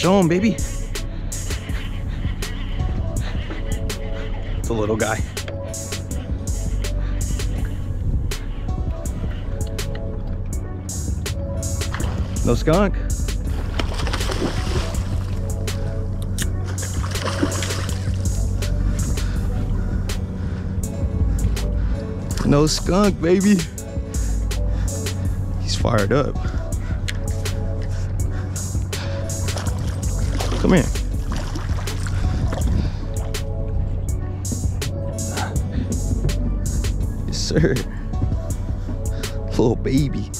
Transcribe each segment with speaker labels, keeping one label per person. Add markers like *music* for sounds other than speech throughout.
Speaker 1: show him, baby. It's a little guy. No skunk. No skunk, baby. He's fired up. Sir. Little baby.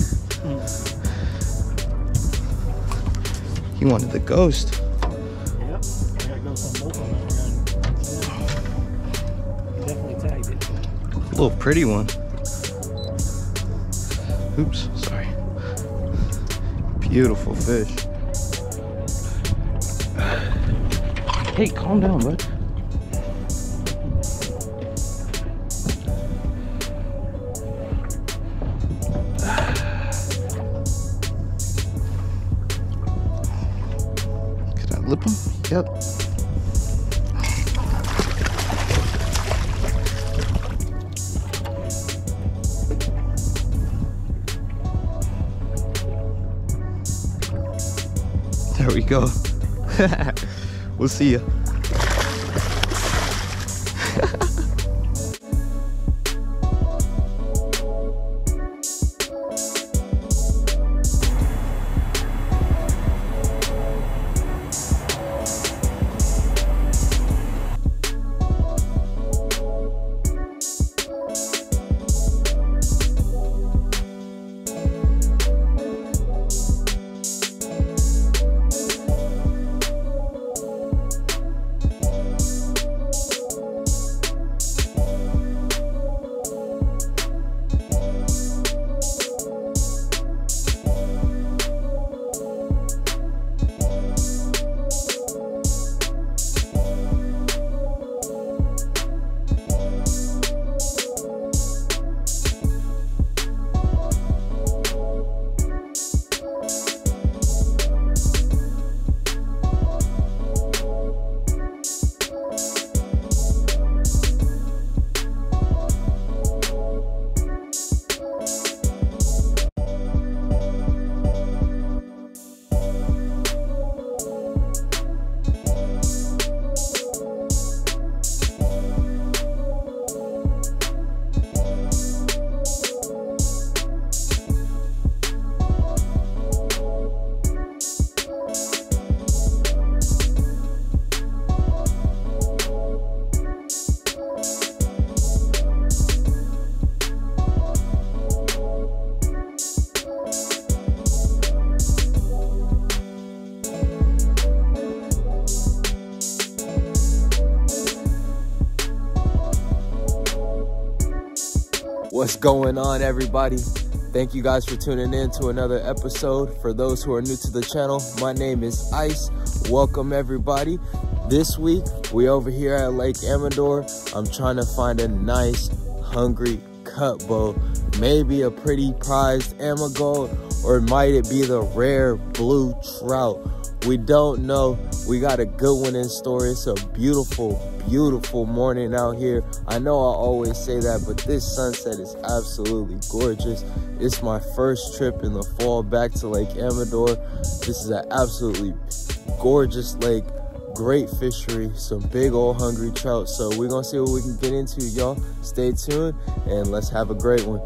Speaker 1: He wanted the ghost.
Speaker 2: Yep.
Speaker 1: Little pretty one. Oops, sorry. Beautiful fish. Hey, calm down, bud. Yep. There we go. *laughs* we'll see you.
Speaker 3: What's going on, everybody? Thank you guys for tuning in to another episode. For those who are new to the channel, my name is Ice. Welcome, everybody. This week, we over here at Lake Amador. I'm trying to find a nice, hungry cut bow. Maybe a pretty prized Amagold, or might it be the rare blue trout? We don't know. We got a good one in store. It's a beautiful, beautiful morning out here. I know I always say that, but this sunset is absolutely gorgeous. It's my first trip in the fall back to Lake Amador. This is an absolutely gorgeous lake. Great fishery, some big old hungry trout. So we're gonna see what we can get into, y'all. Stay tuned and let's have a great one.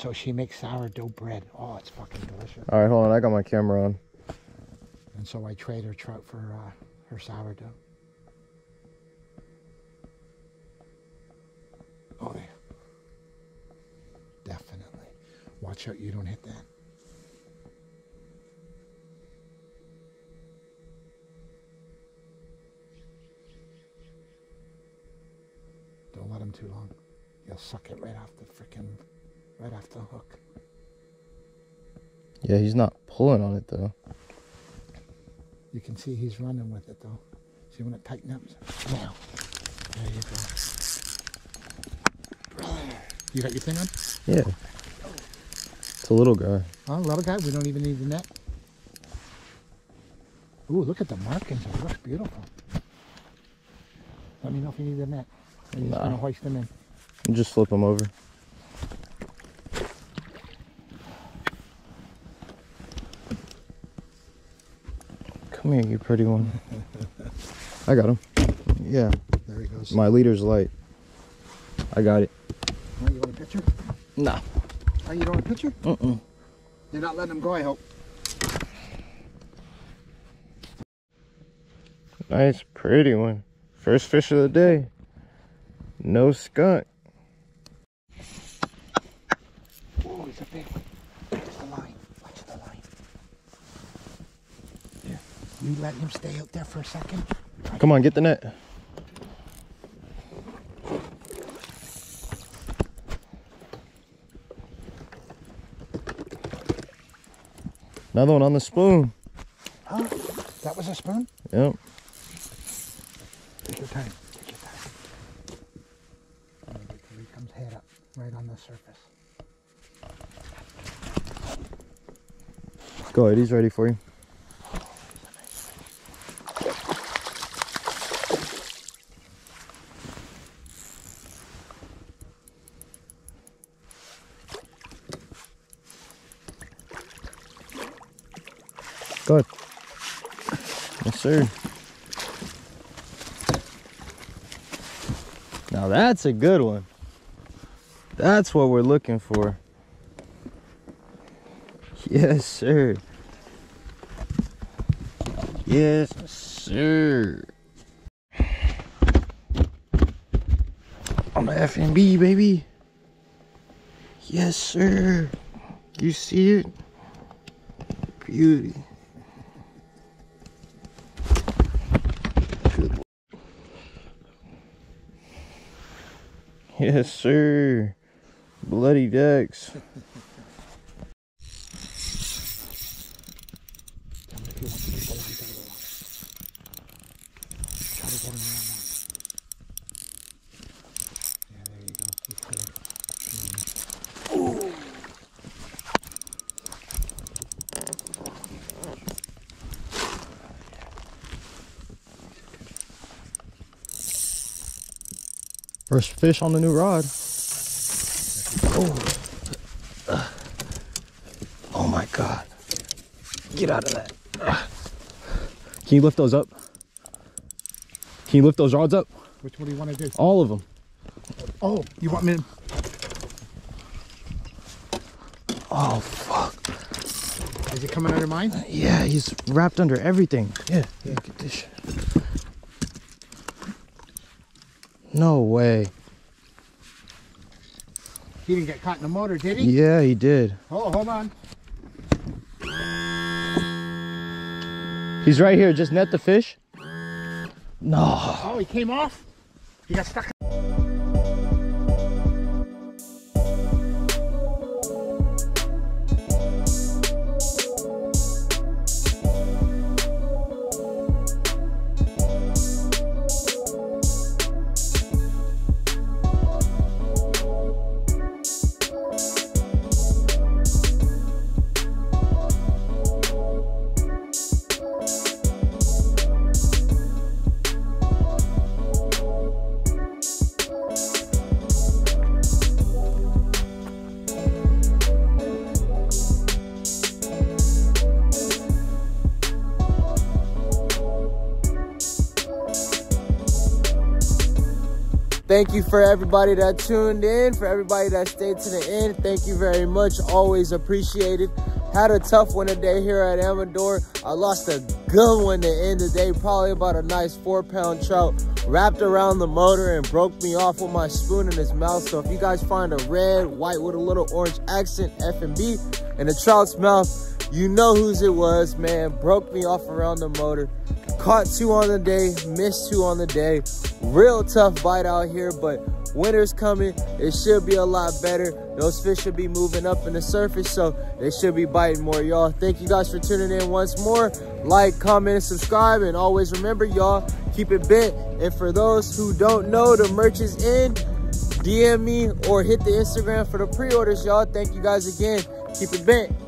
Speaker 2: So she makes sourdough bread. Oh, it's fucking delicious.
Speaker 1: All right, hold on. I got my camera on.
Speaker 2: And so I trade her trout for uh, her sourdough. Oh yeah. Definitely. Watch out you don't hit that. Don't let him too long. He'll suck it right off the frickin' right off the hook.
Speaker 1: Yeah, he's not pulling on it though.
Speaker 2: You can see he's running with it though. See when it tightens up? Now. There you go. You got your thing on?
Speaker 1: Yeah. It's a little guy.
Speaker 2: Oh, little guy, we don't even need the net. Ooh, look at the markings. It looks beautiful. Let me know if you need the net. I'm just
Speaker 1: Nah.
Speaker 2: gonna hoist them in.
Speaker 1: Just flip them over. Come here, you pretty one. I got him. Yeah,
Speaker 2: There he goes.
Speaker 1: my leader's light. I got it.
Speaker 2: Oh, you want a picture?
Speaker 1: Nah.
Speaker 2: Oh, you don't want a picture?
Speaker 1: Mm-mm.
Speaker 2: You're not letting him go, I hope.
Speaker 1: Nice, pretty one. First fish of the day. No skunk.
Speaker 2: Oh, he's a big one. Watch the line. Watch the line. There. You let him stay out there for a second.
Speaker 1: Come on, get the net. Another one on the spoon.
Speaker 2: Huh? That was a spoon?
Speaker 1: Yep.
Speaker 2: Take your time. Take your time. He comes head up, right on the surface.
Speaker 1: Go ahead, he's ready for you. Go. Yes, sir. Now that's a good one. That's what we're looking for. Yes, sir. Yes, sir. On the FNB, baby. Yes, sir. You see it? Beauty. Yes, sir. Bloody decks. *laughs*
Speaker 2: Tell him if he wants to get the line tighter on it. Try to get him around that. Yeah, there you go. He's clear.
Speaker 1: First fish on the new rod. Oh. Oh my god. Get out of that. Can you lift those up? Can you lift those rods up?
Speaker 2: Which one do you want to do?
Speaker 1: All of them.
Speaker 2: Oh, you want me to...
Speaker 1: Oh fuck.
Speaker 2: Is it coming under mine?
Speaker 1: Yeah, he's wrapped under everything. Yeah, look at this shit. No way.
Speaker 2: He didn't get caught in the motor, did he?
Speaker 1: Yeah, he did.
Speaker 2: Oh, hold on.
Speaker 1: He's right here. Just net the fish. No.
Speaker 2: Oh, he came off? He got stuck.
Speaker 3: Thank you for everybody that tuned in, for everybody that stayed to the end. Thank you very much. Always appreciated. Had a tough one today here at Amador. I lost a good one to end the day, probably about a nice four pound trout. Wrapped around the motor and broke me off with my spoon in his mouth. So if you guys find a red, white with a little orange accent, F&B, in the trout's mouth, you know whose it was, man. Broke me off around the motor. Caught two on the day, missed two on the day. Real tough bite out here, but winter's coming. It should be a lot better. Those fish should be moving up in the surface, so they should be biting more, y'all. Thank you guys for tuning in once more. Like, comment, and subscribe. And always remember, y'all, keep it bent. And for those who don't know, the merch is in. DM me or hit the Instagram for the pre-orders, y'all. Thank you guys again. Keep it bent.